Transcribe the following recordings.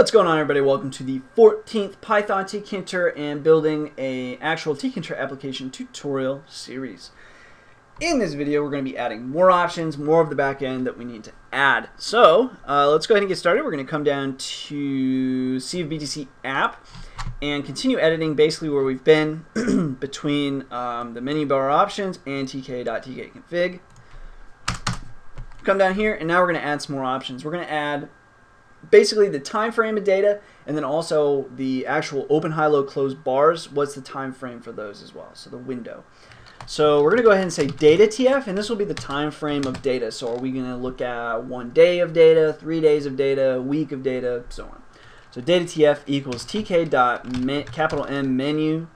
What's going on everybody? Welcome to the 14th Python tkinter and building a actual tkinter application tutorial series. In this video we're going to be adding more options, more of the back end that we need to add. So uh, let's go ahead and get started. We're going to come down to SeaofBTC app and continue editing basically where we've been between um, the menu bar options and tk.tkconfig. Come down here and now we're going to add some more options. We're going to add basically the time frame of data and then also the actual open high low close bars what's the time frame for those as well so the window. So we're going to go ahead and say data tf and this will be the time frame of data. So are we going to look at one day of data three days of data week of data so on. So data tf equals tk dot capital m menu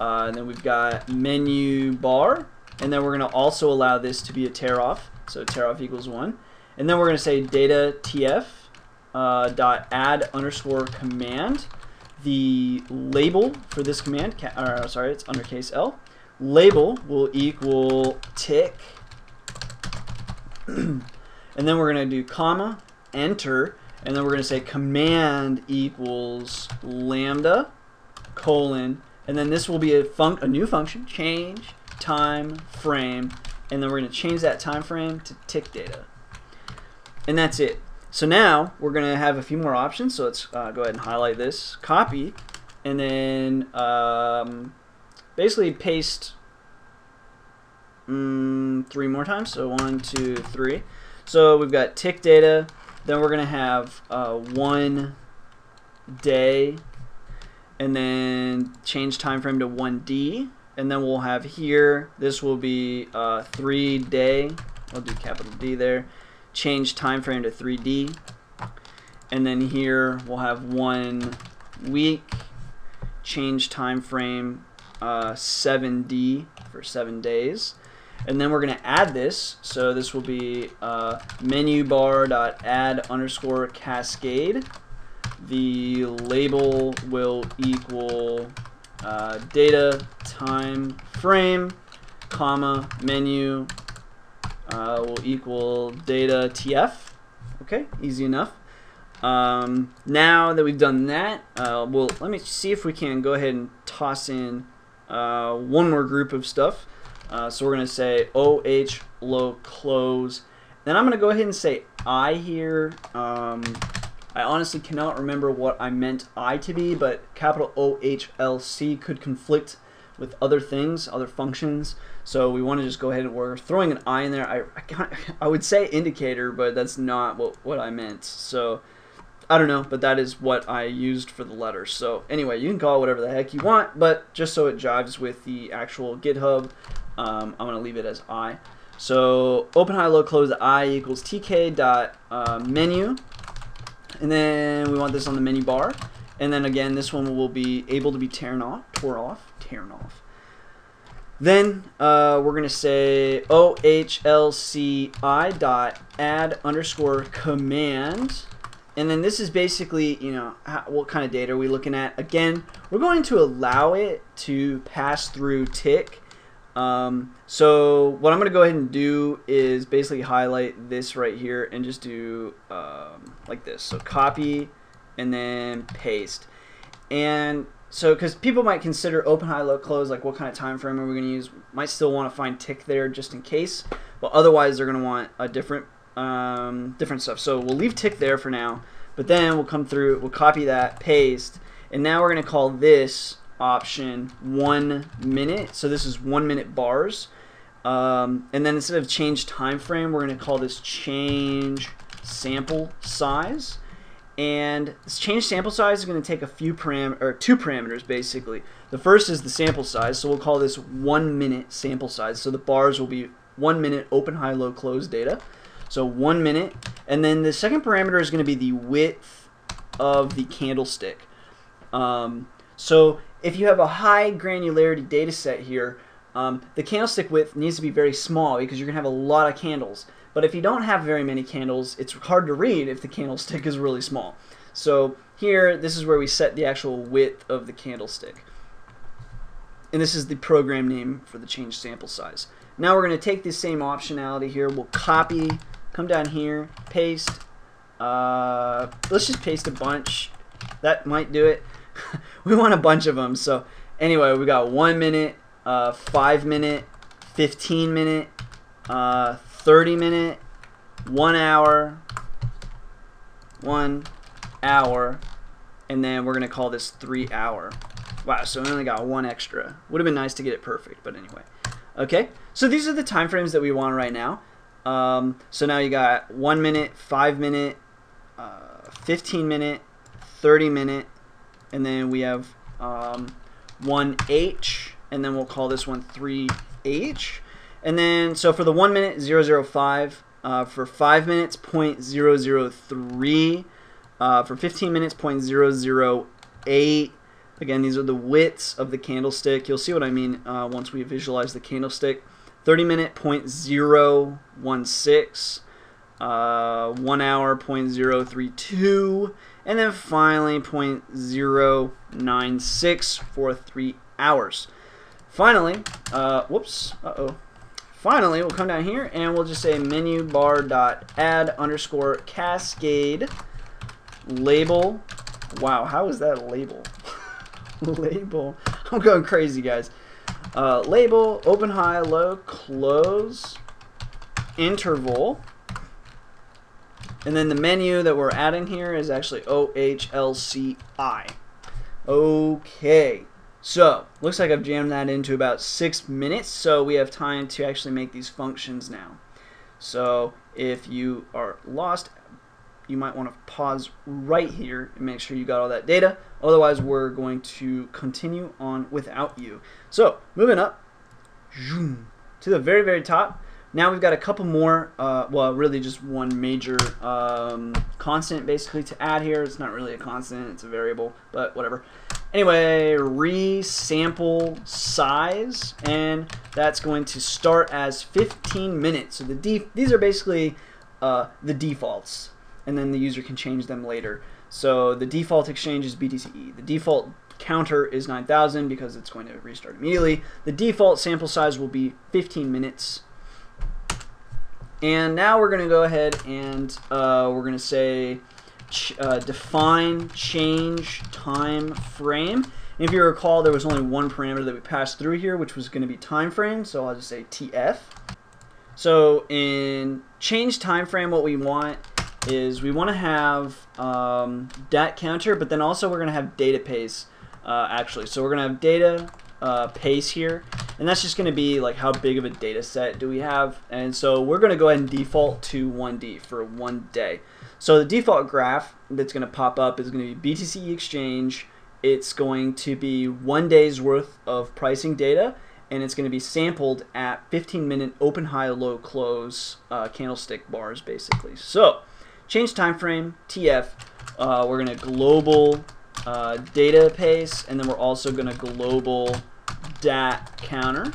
uh, and then we've got menu bar and then we're going to also allow this to be a tear off. So tear off equals one. And then we're going to say data tf uh, dot add underscore command. The label for this command, or, sorry, it's undercase L. Label will equal tick. and then we're going to do comma, enter, and then we're going to say command equals lambda colon, and then this will be a, func a new function, change time frame, and then we're going to change that time frame to tick data. And that's it. So now we're going to have a few more options. So let's uh, go ahead and highlight this, copy, and then um, basically paste mm, three more times. So one, two, three. So we've got tick data. Then we're going to have uh, one day, and then change time frame to 1D. And then we'll have here, this will be uh, three day. I'll do capital D there change time frame to 3D. And then here we'll have one week, change time frame uh, 7D for seven days. And then we're going to add this. So this will be uh, menu bar dot add underscore cascade. The label will equal uh, data time frame, comma, menu uh, will equal data tf. Okay, easy enough. Um, now that we've done that, uh, well, let me see if we can go ahead and toss in uh, one more group of stuff. Uh, so we're going to say OH low close. Then I'm going to go ahead and say I here. Um, I honestly cannot remember what I meant I to be, but capital OHLC could conflict with other things, other functions. So we want to just go ahead and we're throwing an I in there. I, I, I would say indicator, but that's not what, what I meant. So I don't know, but that is what I used for the letter. So anyway, you can call it whatever the heck you want, but just so it jives with the actual GitHub, um, I'm going to leave it as I. So open high low close I equals tk dot uh, menu, and then we want this on the menu bar. And then again, this one will be able to be torn off, tore off, torn off. Then uh, we're going to say ohlci dot add underscore command. And then this is basically, you know, how, what kind of data are we looking at? Again, we're going to allow it to pass through tick. Um, so what I'm going to go ahead and do is basically highlight this right here and just do um, like this. So copy and then paste. And so because people might consider open, high, low, close, like what kind of time frame are we going to use? Might still want to find tick there just in case, but otherwise they're going to want a different um, different stuff. So we'll leave tick there for now, but then we'll come through, we'll copy that, paste, and now we're going to call this option one minute. So this is one minute bars. Um, and then instead of change time frame, we're going to call this change sample size. And this change sample size is going to take a few param or two parameters basically. The first is the sample size, so we'll call this one minute sample size. So the bars will be one minute open, high, low, close data. So one minute, and then the second parameter is going to be the width of the candlestick. Um, so if you have a high granularity data set here, um, the candlestick width needs to be very small because you're going to have a lot of candles. But if you don't have very many candles, it's hard to read if the candlestick is really small. So here, this is where we set the actual width of the candlestick. And this is the program name for the change sample size. Now we're going to take this same optionality here. We'll copy, come down here, paste. Uh, let's just paste a bunch. that might do it. we want a bunch of them. So anyway, we got one minute, uh, five minute, 15 minute, uh, 30 minute, one hour, one hour, and then we're going to call this three hour. Wow, so we only got one extra. Would have been nice to get it perfect, but anyway. Okay, so these are the time frames that we want right now. Um, so now you got one minute, five minute, uh, 15 minute, 30 minute, and then we have um, 1H, and then we'll call this one 3H. And then, so for the 1 minute, 005, uh, for 5 minutes, 0.003, uh, for 15 minutes, 0.008. Again, these are the widths of the candlestick. You'll see what I mean uh, once we visualize the candlestick. 30 minute, 0.016. Uh, 1 hour, 0.032. And then finally, 0.096 for 3 hours. Finally, uh, whoops, uh-oh. Finally, we'll come down here and we'll just say menu bar dot add underscore cascade label. Wow, how is that label? label. I'm going crazy, guys. Uh, label, open, high, low, close, interval. And then the menu that we're adding here is actually OHLCI. Okay. So, looks like I've jammed that into about six minutes, so we have time to actually make these functions now. So, if you are lost, you might want to pause right here and make sure you got all that data. Otherwise, we're going to continue on without you. So, moving up to the very, very top, now we've got a couple more, uh, well, really just one major um, constant basically to add here. It's not really a constant, it's a variable, but whatever. Anyway, resample size, and that's going to start as 15 minutes. So the these are basically uh, the defaults, and then the user can change them later. So the default exchange is BTCE. The default counter is 9000 because it's going to restart immediately. The default sample size will be 15 minutes. And now we're going to go ahead and uh, we're going to say uh, define change time frame. And if you recall, there was only one parameter that we passed through here, which was going to be time frame. So I'll just say TF. So in change time frame, what we want is we want to have um, dat counter, but then also we're going to have data pace uh, actually. So we're going to have data uh, pace here, and that's just going to be like how big of a data set do we have. And so we're going to go ahead and default to 1D for one day. So the default graph that's going to pop up is going to be BTC exchange. It's going to be one day's worth of pricing data, and it's going to be sampled at 15 minute open, high, low, close uh, candlestick bars basically. So change time frame, TF, uh, we're going to global uh, data pace, and then we're also going to global dat counter.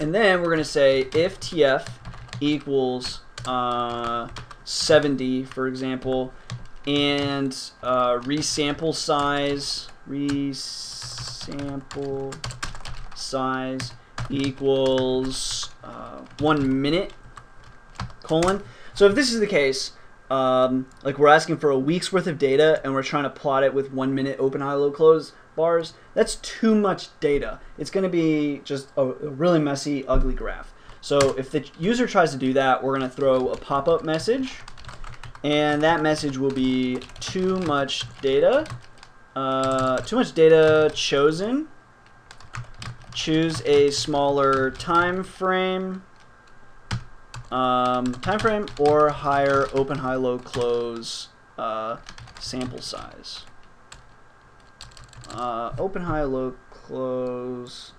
And then we're going to say if TF equals uh, 70, for example, and uh, resample size, resample size equals uh, one minute, colon. So if this is the case, um, like we're asking for a week's worth of data and we're trying to plot it with one minute open, high, low, close bars, that's too much data. It's going to be just a, really messy, ugly graph. So if the user tries to do that, we're going to throw a pop-up message. And that message will be too much data. Uh, too much data chosen. Choose a smaller time frame um, time frame or higher open, high, low, close uh, sample size. Uh, open, high, low, close.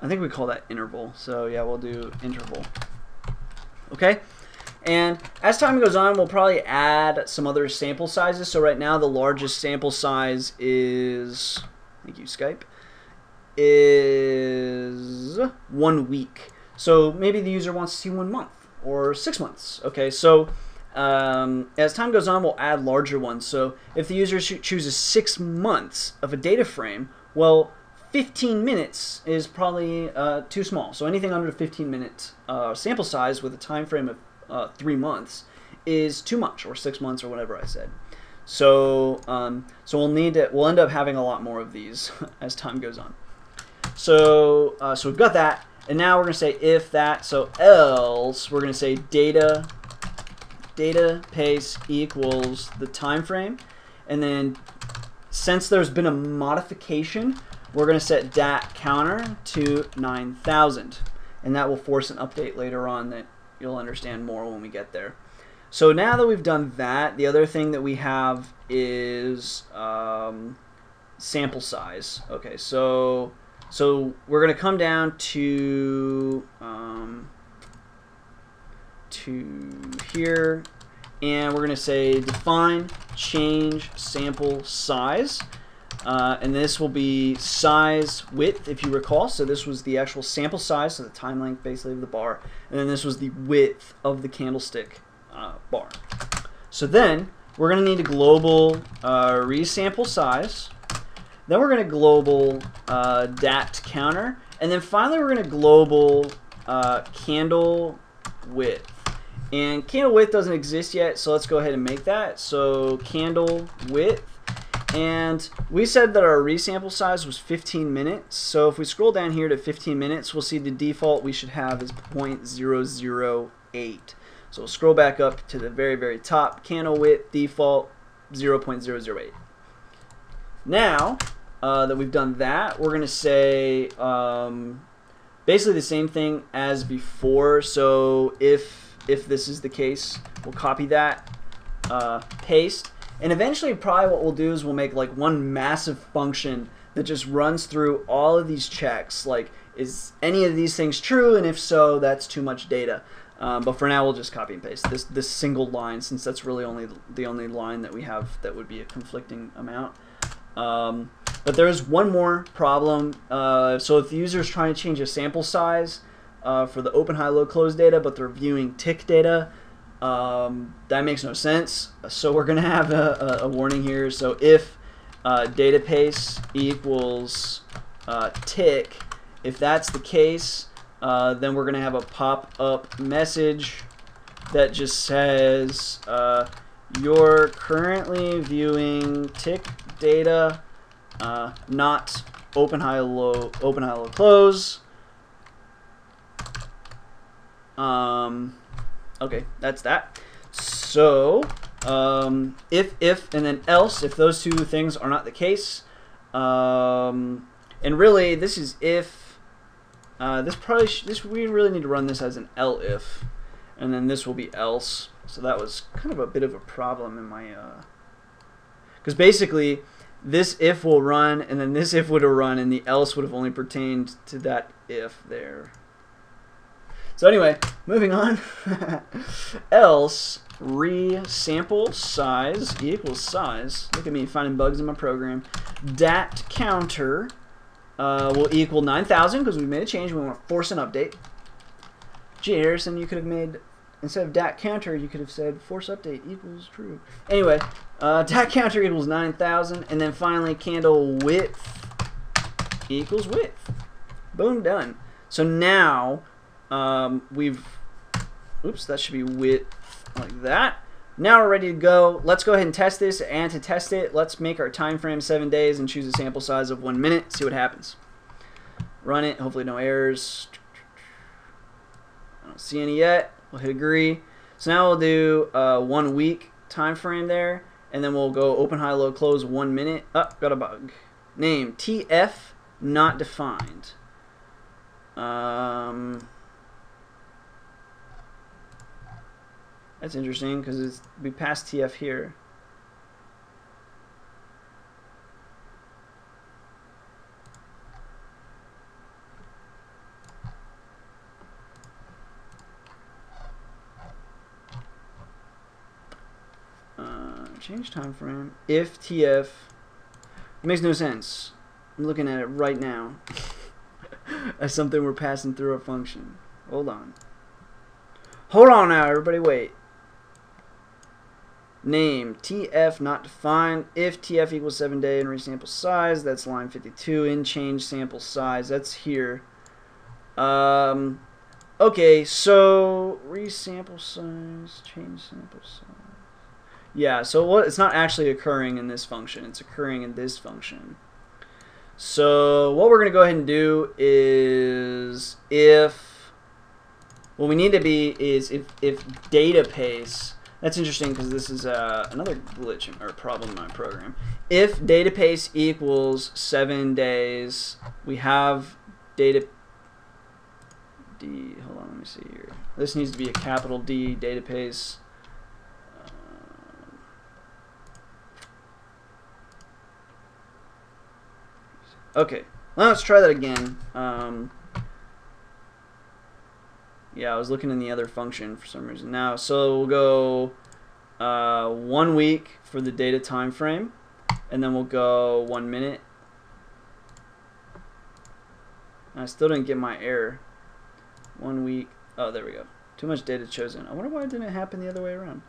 I think we call that interval. So yeah, we'll do interval. Okay. And as time goes on, we'll probably add some other sample sizes. So right now, the largest sample size is, thank you, Skype, is one week. So maybe the user wants to see one month or six months. Okay, so um, as time goes on, we'll add larger ones. So if the user chooses six months of a data frame, well, 15 minutes is probably uh, too small. So anything under 15 minute uh, sample size with a time frame of uh, three months is too much, or six months, or whatever I said. So um, so we'll need to we'll end up having a lot more of these as time goes on. So uh, so we've got that, and now we're gonna say if that. So else we're gonna say data data pace equals the time frame, and then since there's been a modification, we're gonna set dat counter to 9,000, and that will force an update later on that you'll understand more when we get there. So now that we've done that, the other thing that we have is um, sample size. Okay, so so we're going to come down to um, to here, and we're going to say define change sample size. Uh, and this will be size width, if you recall. So this was the actual sample size, so the time length basically of the bar. And then this was the width of the candlestick uh, bar. So then we're going to need a global uh, resample size. Then we're going to global uh, dat counter. And then finally we're going to global uh, candle width. And candle width doesn't exist yet, so let's go ahead and make that. So candle width. And we said that our resample size was 15 minutes. So if we scroll down here to 15 minutes, we'll see the default we should have is 0.008. So we'll scroll back up to the very, very top. Candle width default 0.008. Now uh, that we've done that, we're going to say um, basically the same thing as before. So if if this is the case, we'll copy that, uh, paste, and eventually probably what we'll do is we'll make like one massive function that just runs through all of these checks. Like, is any of these things true? And if so, that's too much data. Um, but for now, we'll just copy and paste this this single line since that's really only the only line that we have that would be a conflicting amount. Um, but there is one more problem. Uh, so if the user is trying to change a sample size uh, for the open, high, low, close data, but they're viewing tick data, um, that makes no sense. So we're going to have a, a, a, warning here. So if uh, data pace equals uh, tick, if that's the case, uh, then we're going to have a pop-up message that just says uh, you're currently viewing tick data, uh, not open high low open high low close. Um, okay, that's that. So um, if if and then else if those two things are not the case, um, and really this is if uh, this probably this we really need to run this as an if and then this will be else. So that was kind of a bit of a problem in my uh. because basically this if will run and then this if would have run and the else would have only pertained to that if there. So anyway, moving on. else resample size equals size. Look at me finding bugs in my program. Dat counter uh, will equal 9,000 because we made a change. We want to force an update. Gee, Harrison, you could have made, instead of dat counter, you could have said force update equals true. Anyway, uh, dat counter equals 9,000. And then finally, candle width equals width. Boom, done. So now um, we've, oops, that should be width like that. Now we're ready to go. Let's go ahead and test this. And to test it, let's make our time frame seven days and choose a sample size of one minute. See what happens. Run it. Hopefully no errors. I don't see any yet. We'll hit agree. So now we'll do uh, one week time frame there. And then we'll go open, high, low, close, one minute. Oh, got a bug. Name, TF, not defined. Um, That's interesting because it's we passed TF here. Uh, change time frame. If TF. Makes no sense. I'm looking at it right now as something we're passing through a function. Hold on. Hold on now, everybody. Wait. Name, TF not defined. If TF equals 7 day and resample size, that's line 52. In change sample size, that's here. Um, okay, so resample size, change sample size. Yeah, so what it's not actually occurring in this function, it's occurring in this function. So what we're going to go ahead and do is if what we need to be is if if data pace that's interesting because this is uh, another glitch or problem in my program. If data pace equals seven days, we have data D. Hold on, let me see here. This needs to be a capital D data pace. Okay, let's try that again. Um, yeah, I was looking in the other function for some reason. Now, so we'll go uh, one week for the data time frame, and then we'll go one minute. I still didn't get my error. One week. Oh, there we go. Too much data chosen. I wonder why it didn't happen the other way around.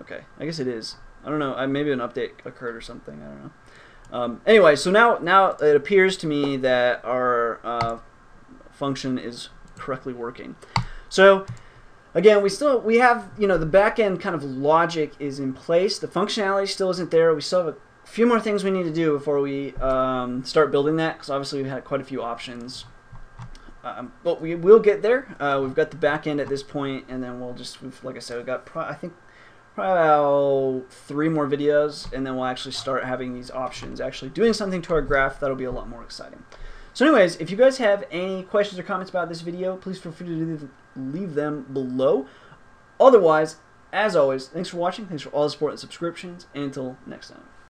Okay, I guess it is. I don't know. Maybe an update occurred or something. I don't know. Um, anyway, so now now it appears to me that our uh, function is correctly working. So again, we still we have you know the backend kind of logic is in place. The functionality still isn't there. We still have a few more things we need to do before we um, start building that because obviously we've had quite a few options. Um, but we will get there. Uh, we've got the backend at this point, and then we'll just, like I said, we've got I think probably about three more videos, and then we'll actually start having these options, actually doing something to our graph that'll be a lot more exciting. So anyways, if you guys have any questions or comments about this video, please feel free to leave them below. Otherwise, as always, thanks for watching, thanks for all the support and subscriptions, and until next time.